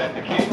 set the case.